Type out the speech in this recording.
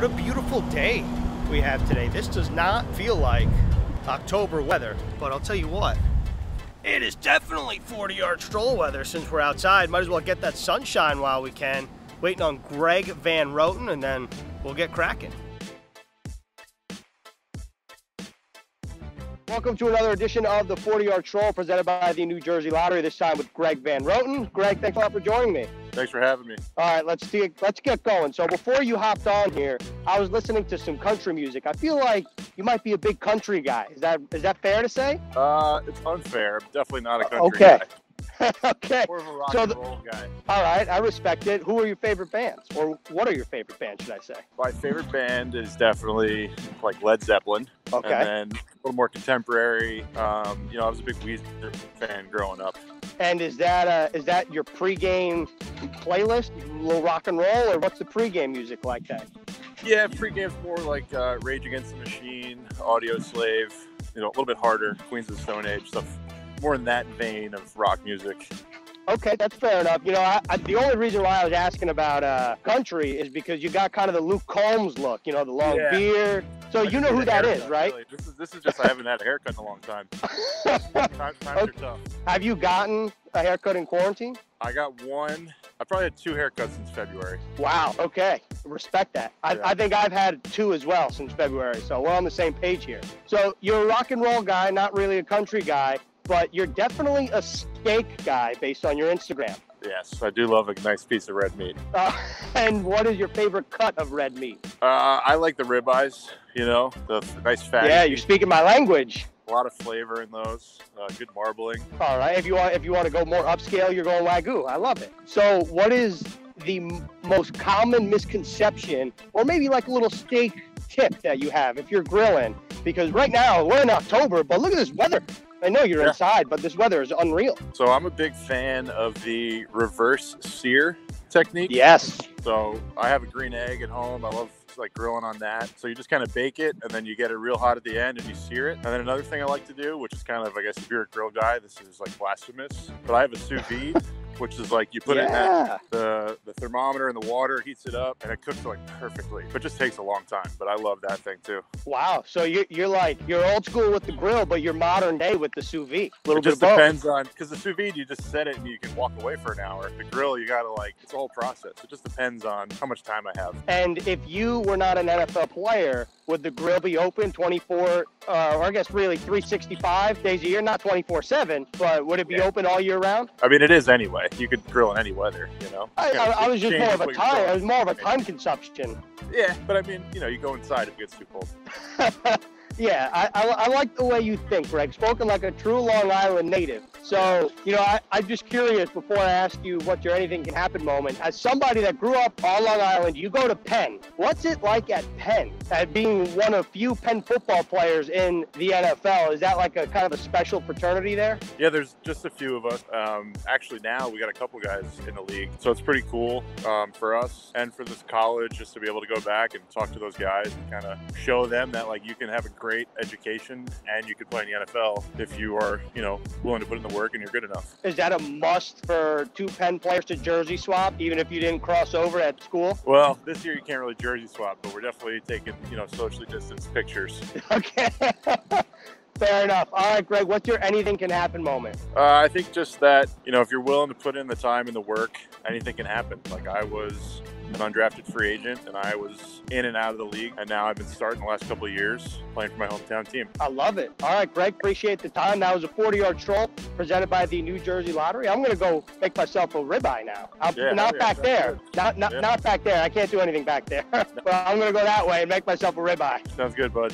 What a beautiful day we have today. This does not feel like October weather, but I'll tell you what, it is definitely 40 yard stroll weather since we're outside. Might as well get that sunshine while we can. Waiting on Greg Van Roten and then we'll get cracking. Welcome to another edition of the 40 Yard Stroll presented by the New Jersey Lottery, this time with Greg Van Roten. Greg, thanks a lot for joining me. Thanks for having me. All right, let's see, let's get going. So before you hopped on here, I was listening to some country music. I feel like you might be a big country guy. Is that is that fair to say? Uh, it's unfair. I'm definitely not a country Okay. guy. okay. More of a rock So and the- roll guy. All right, I respect it. Who are your favorite bands, or what are your favorite bands, should I say? My favorite band is definitely like Led Zeppelin. Okay. And then a little more contemporary. Um, you know, I was a big Weezer fan growing up. And is that uh, is that your pregame playlist, little rock and roll, or what's the pregame music like that? Yeah, pre-game's more like uh, Rage Against the Machine, Audioslave. You know, a little bit harder, Queens of the Stone Age stuff. More in that vein of rock music. Okay, that's fair enough. You know, I, I, the only reason why I was asking about uh, country is because you got kind of the Luke Combs look, you know, the long Yeah. beard. So you know who that is, right? really. This is this is just I haven't had a haircut in a long time. Time- Times are Okay. tough. Have you gotten a haircut in quarantine? I got one. I probably had two haircuts since February. Wow. Okay. Respect that. I, Yeah. I think I've had two as well since February, so we're on the same page here. So you're a rock and roll guy, not really a country guy, but you're definitely a steak guy based on your Instagram. Yes, I do love a nice piece of red meat. Uh, and what is your favorite cut of red meat? Uh, I like the ribeyes. You know, the nice fat. yeah, you're speaking my language. a lot of flavor in those. Uh, good marbling. All right. If you want, if you want to go more upscale, you're going wagyu. I love it. So, what is the m- most common misconception, or maybe like a little steak tip that you have if you're grilling? Because right now we're in October, but look at this weather. I know you're Yeah. inside, but this weather is unreal. So I'm a big fan of the reverse sear technique. Yes. So I have a green egg at home. I love like grilling on that. So you just kind of bake it and then you get it real hot at the end and you sear it. And then another thing I like to do, which is kind of, I guess, if you're a grill guy, this is like blasphemous, but I have a sous vide, which is like you put it in that the the thermometer in the water heats it up and it cooks like perfectly but just takes a long time but i love that thing too Wow. So you're, you're like you're old school with the grill, but you're modern day with the sous vide. A little it bit just of both. depends on because the sous vide you just set it and you can walk away for an hour the grill you gotta like it's a whole process it just depends on how much time i have And if you were not an NFL player, would the grill be open 24, uh, or I guess really 365 days a year? Not 24 7, but would it be Yeah. open all year round? i mean it is anyway you could grill in any weather you know I, I, I was just more of a time. It was more of a time consumption. yeah but i mean you know you go inside if it gets too cold yeah, I, I, I like the way you think, Greg. Spoken like a true Long Island native. So, you know, I, I'm just curious before I ask you what your anything can happen moment. As somebody that grew up on Long Island, you go to Penn. What's it like at Penn? At being one of few Penn football players in the NFL, is that like a kind of a special fraternity there? yeah there's just a few of us um, actually now we got a couple guys in the league so it's pretty cool um, for us and for this college just to be able to go back and talk to those guys and kind of show them that like you can have a great education and you can play in the nfl if you are you know willing to put in the work and you're good enough Is that a must for two Penn players to jersey swap, even if you didn't cross over at school? well this year you can't really jersey swap but we're definitely taking you know socially distanced pictures Okay. Fair enough. All right, Greg, what's your anything can happen moment? uh, i think just that you know if you're willing to put in the time and the work anything can happen like i was an undrafted free agent and i was in and out of the league and now i've been starting the last couple of years playing for my hometown team I love it. All right, Greg, appreciate the time. That was a 40 yard stroll presented by the New Jersey Lottery. I'm going to go make myself a ribeye now. I'm Yeah, not hell yeah, back there. good. Not, not, Yeah. not back there. I can't do anything back there. but I'm going to go that way and make myself a ribeye. sounds good bud